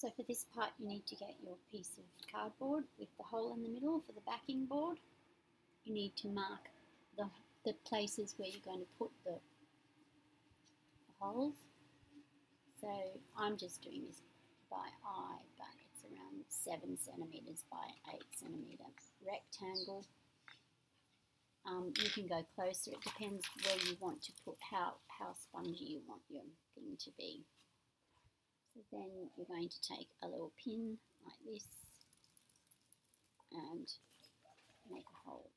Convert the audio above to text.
So for this part you need to get your piece of cardboard with the hole in the middle for the backing board. You need to mark the, the places where you're going to put the, the holes. So I'm just doing this by eye, but it's around 7 centimetres by 8 centimetre rectangle. Um, you can go closer, it depends where you want to put, how, how spongy you want your thing to be. So then you're going to take a little pin like this and make a hole.